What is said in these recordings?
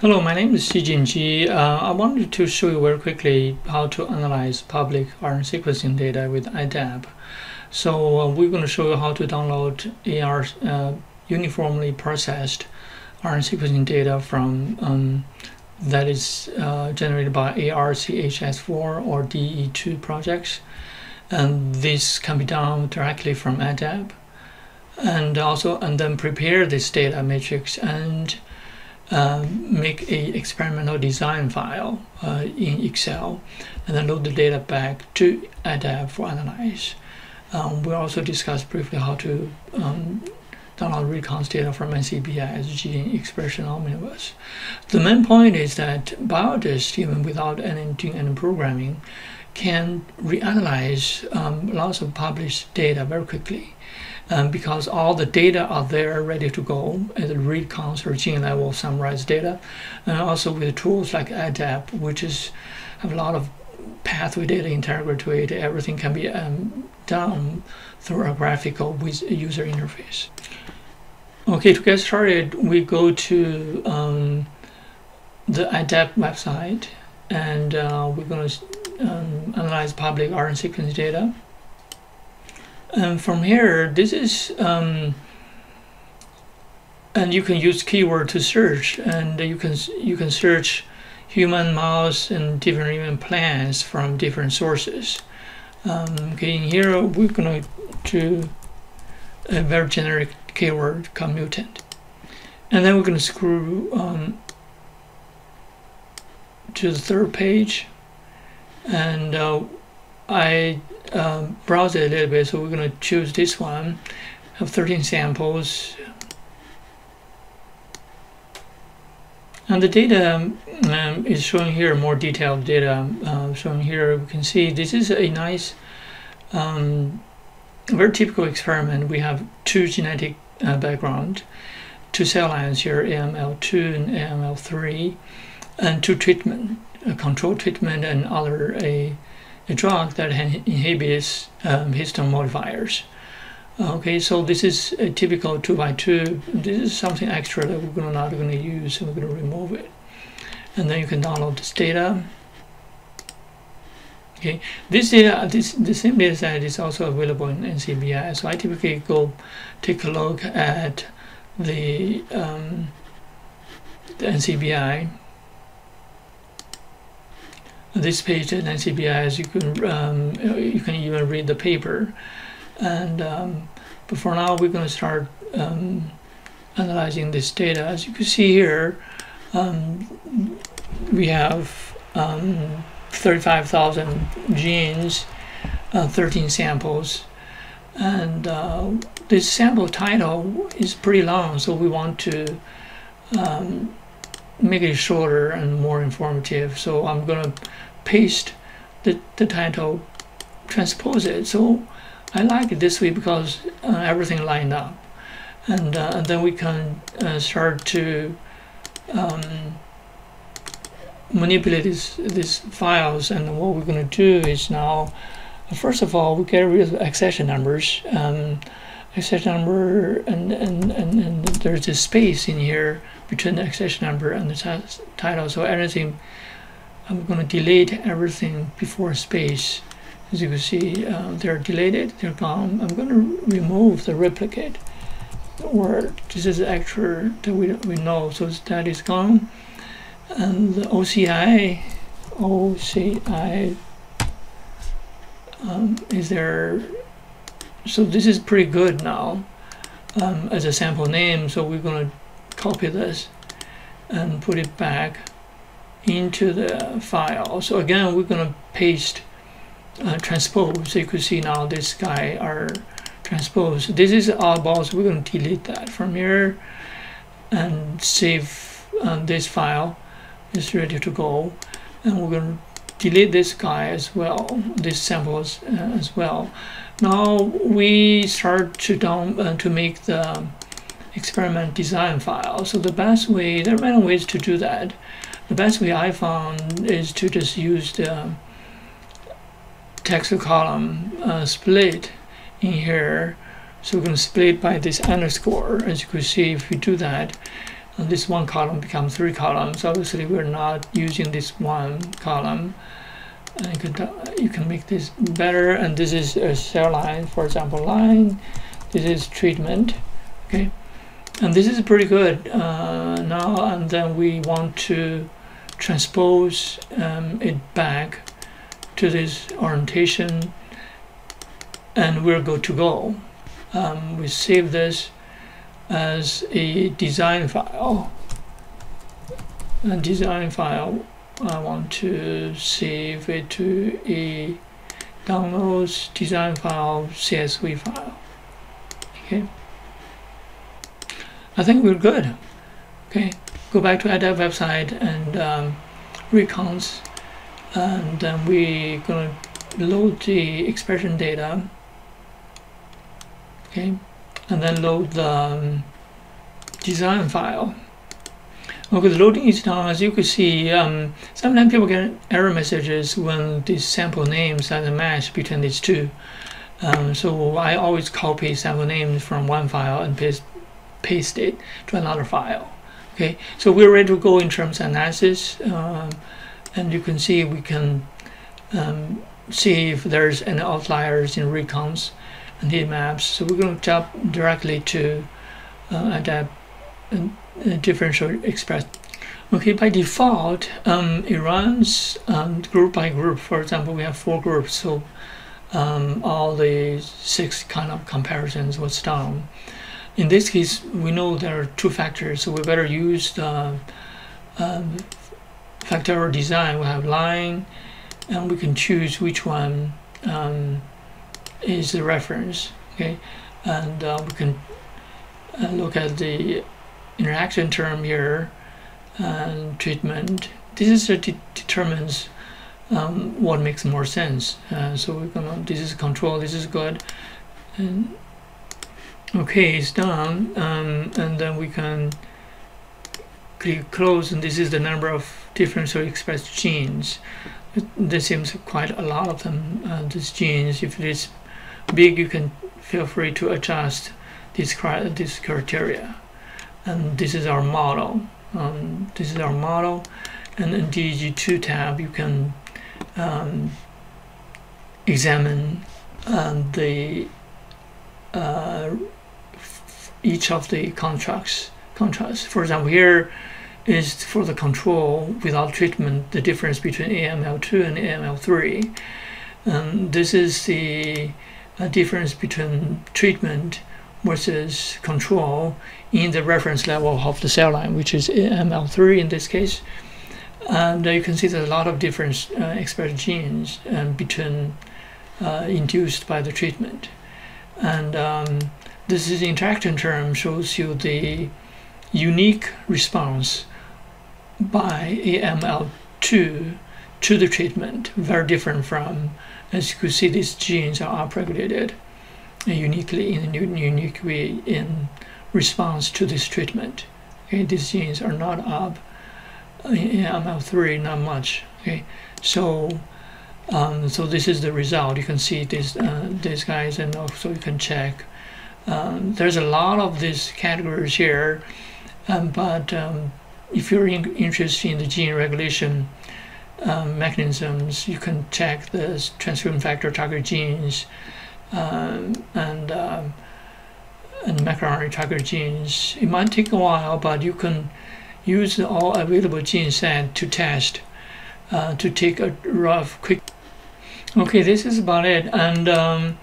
Hello, my name is Xijin Ge. Uh, I wanted to show you very quickly how to analyze public RNA sequencing data with iDEP. So uh, we're going to show you how to download AR uh, uniformly processed RNA sequencing data from um, that is uh, generated by ARCHS4 or DEE2 projects. And this can be done directly from iDEP. And also, and then prepare this data matrix and um, make a experimental design file uh, in Excel and then load the data back to iDEP for analyze. Um, we'll also discuss briefly how to um, download read counts data from NCBI as gene expression omnibus. The main point is that biologists, even without any doing any programming, can reanalyze um, lots of published data very quickly um, because all the data are there ready to go at the read counts or gene level summarized data. And also with tools like iDEP, which is have a lot of pathway data integrated to it, everything can be um, done through a graphical with user interface. Okay, to get started, we go to um, the iDEP website and uh, we're going to um, analyze public RNA sequence data. And from here, this is, um, and you can use keyword to search, and you can you can search human, mouse, and different even plants from different sources. Um, okay, in here we're going to do a very generic keyword called mutant, and then we're going to screw um, to the third page, and uh, I um, browse it a little bit, so we're going to choose this one. of 13 samples. And the data um, is showing here more detailed data. Uh, showing here, we can see this is a nice, um, very typical experiment. We have two genetic uh, background, two cell lines here, AML2 and AML3, and two treatment, a control treatment and other a a drug that inhibits um, histone modifiers. Okay, so this is a typical 2 by 2 This is something extra that we're not going to use, so we're going to remove it. And then you can download this data. Okay, this data, this the same data set is also available in NCBI. So I typically go take a look at the, um, the NCBI this page at NCBI, as you can um, you can even read the paper. And um, but for now, we're going to start um, analyzing this data. As you can see here, um, we have um, 35,000 genes, uh, 13 samples, and uh, this sample title is pretty long, so we want to um, make it shorter and more informative. So I'm going to paste the, the title, transpose it. So I like it this way because uh, everything lined up. And, uh, and then we can uh, start to um, manipulate these, these files. And what we're going to do is now, first of all, we get rid of accession numbers. Um, accession number and, and, and, and there's a space in here between the accession number and the title. So anything I'm going to delete everything before space. As you can see, uh, they're deleted, they're gone. I'm going to remove the replicate, or this is extra that we, we know, so that is gone. And the OCI, OCI um, is there, so this is pretty good now um, as a sample name, so we're going to copy this and put it back into the file. So again, we're going to paste uh, transpose. So you can see now this guy are transposed. This is oddball, so we're going to delete that from here and save um, this file. It's ready to go. And we're going to delete this guy as well, this samples uh, as well. Now we start to down uh, to make the experiment design file. So the best way, there are many ways to do that. The best way I found is to just use the text column uh, split in here. So we're going to split by this underscore. As you can see, if we do that, this one column becomes three columns. Obviously, we're not using this one column. You can you can make this better. And this is a cell line, for example, line. This is treatment. Okay, and this is pretty good uh, now. And then we want to transpose um, it back to this orientation, and we're good to go. Um, we save this as a design file. A design file, I want to save it to a downloads design file CSV file. Okay. I think we're good. Okay. Go back to iDEP website and um, and then we're gonna load the expression data. Okay and then load the um, design file. Okay, the loading is done. As you can see, um, sometimes people get error messages when these sample names doesn't match between these two. Um, so I always copy sample names from one file and paste, paste it to another file. Okay, so we're ready to go in terms of analysis, um, and you can see we can um, see if there's any outliers in read counts and heat maps. So we're going to jump directly to uh, adapt a differential express. Okay, by default, um, it runs um, group by group. For example, we have four groups, so um, all the six kind of comparisons was done. In this case, we know there are two factors, so we better use the um, factorial design. We have line, and we can choose which one um, is the reference okay? And uh, we can uh, look at the interaction term here and treatment. This is what de determines um, what makes more sense. Uh, so we're gonna this is control this is good. And okay it's done um, and then we can click close and this is the number of differentially expressed genes. There seems quite a lot of them uh, these genes. If it is big, you can feel free to adjust this, this criteria. And this is our model. Um, this is our model. And in DEG2 tab, you can um, examine um, the uh, each of the contracts. Contrasts. For example, here is for the control without treatment, the difference between AML2 and AML3. And this is the a difference between treatment versus control in the reference level of the cell line, which is ML3 in this case. And you can see there's a lot of different uh, expressed genes um, between uh, induced by the treatment. And um, this is interaction term shows you the unique response by AML2 to the treatment, very different from as you can see, these genes are upregulated uniquely in a unique way in response to this treatment. Okay, these genes are not up in ML3, not much. Okay, so um, so this is the result. You can see this uh, these guys, and also you can check. Um, there's a lot of these categories here, um, but um, if you're in, interested in the gene regulation um, mechanisms, you can check the transcription factor target genes um, and um, and microRNA target genes. It might take a while, but you can use all available gene set to test uh, to take a rough quick. Okay, this is about it. And um,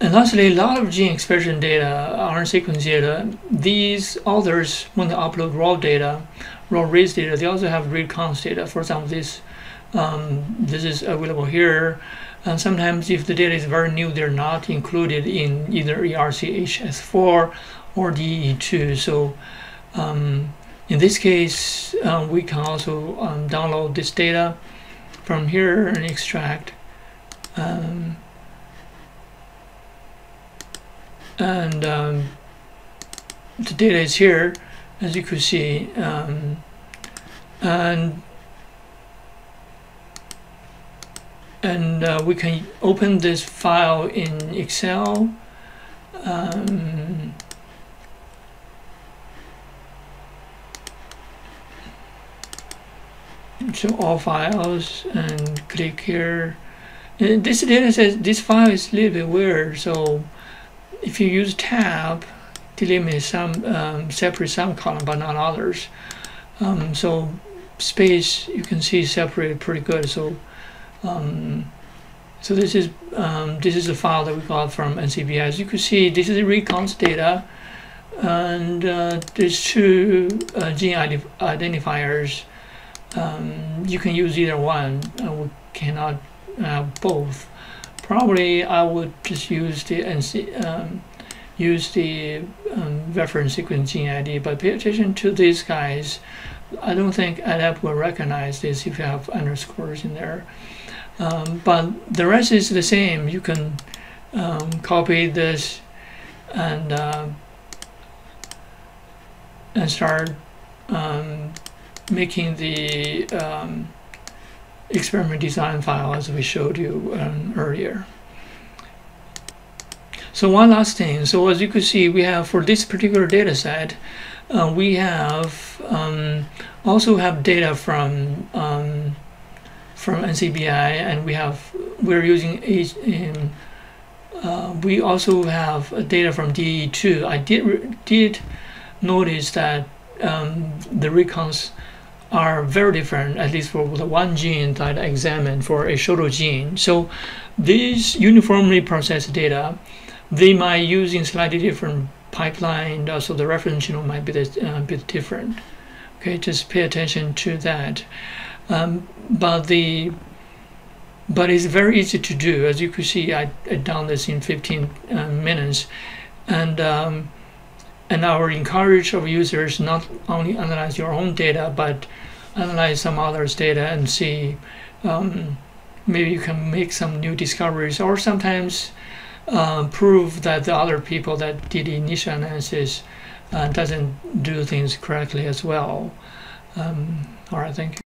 and lastly, a lot of gene expression data, RNA sequence data, these authors, when they upload raw data, raw reads data. They also have read counts data. For example, this um, this is available here. And sometimes if the data is very new, they're not included in either ARCHS4 or DEE2. So um, in this case, um, we can also um, download this data from here and extract. Um, and um, the data is here as you can see um, and and uh, we can open this file in Excel um, so all files and click here. And this data says this file is a little bit weird so if you use tab, delimit some um, separate some column but not others. Um, so space you can see separated pretty good. So um, so this is um, this is a file that we got from NCBI. As you can see, this is the read counts data, and uh, there's two uh, gene identifiers. Um, you can use either one. Uh, we cannot have both. Probably I would just use the NC, um, use the um, reference sequencing ID, but pay attention to these guys. I don't think iDEP will recognize this if you have underscores in there. Um, but the rest is the same. You can um, copy this and uh, and start um, making the um, experiment design file as we showed you um, earlier. So one last thing. So as you can see, we have for this particular data set, uh, we have um, also have data from um, from NCBI, and we have we're using in. Uh, we also have data from DEE2. I did did notice that um, the read counts are very different, at least for the one gene that I examined for a shuttle gene. So these uniformly processed data, they might use in slightly different pipeline, also the reference genome might be a bit different. Okay, just pay attention to that. Um, but the but it's very easy to do. As you can see, I, I done this in 15 uh, minutes, and um, and I would encourage our users not only analyze your own data, but analyze some others' data and see um, maybe you can make some new discoveries, or sometimes uh, prove that the other people that did initial analysis uh, doesn't do things correctly as well. Um, all right, thank you.